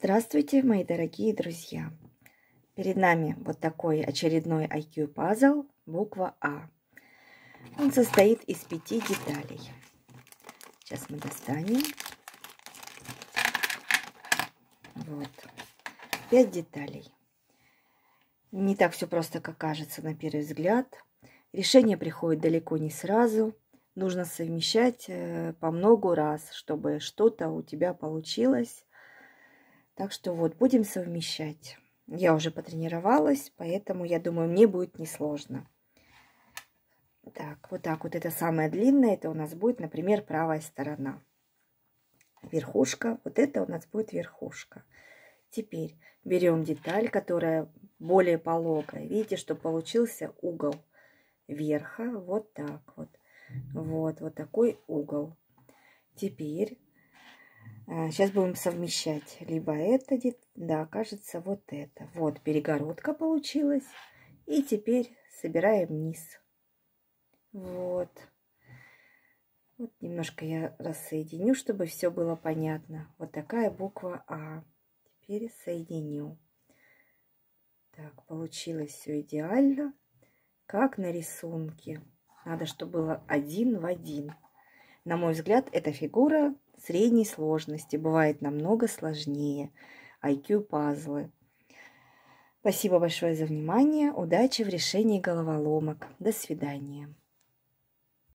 Здравствуйте, мои дорогие друзья! Перед нами вот такой очередной IQ пазл, буква А. Он состоит из пяти деталей. Сейчас мы достанем. Вот. Пять деталей. Не так все просто, как кажется на первый взгляд. Решение приходит далеко не сразу. Нужно совмещать э, по много раз, чтобы что-то у тебя получилось так что вот, будем совмещать. Я уже потренировалась, поэтому я думаю, мне будет несложно. Так, вот так вот это самое длинное, это у нас будет, например, правая сторона. Верхушка, вот это у нас будет верхушка. Теперь берем деталь, которая более пологая. Видите, что получился угол верха, вот так вот. Вот, вот такой угол. Теперь Сейчас а, будем совмещать либо это, да, кажется, вот это. Вот перегородка получилась. И теперь собираем низ. Вот. Вот немножко я рассоединю, чтобы все было понятно. Вот такая буква А. Теперь соединю. Так, получилось все идеально, как на рисунке. Надо, чтобы было один в один. На мой взгляд, эта фигура средней сложности, бывает намного сложнее. IQ-пазлы. Спасибо большое за внимание. Удачи в решении головоломок. До свидания.